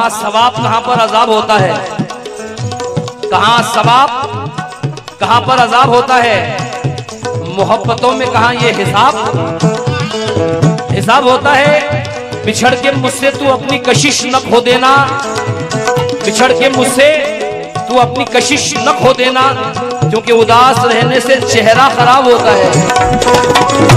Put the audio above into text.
कहा सवाब, कहाँ पर अजाब होता है? कहा सवाब, कहाँ पर अजाब होता है? मोहब्बतों में कहा ये हिसाब? हिसाब होता है, बिछड़ के मुझसे तू अपनी कशिश न खो देना। बिछड़ के मुझसे तू अपनी कशिश न खो देना, क्योंकि उदास रहने से चेहरा खराब होता है।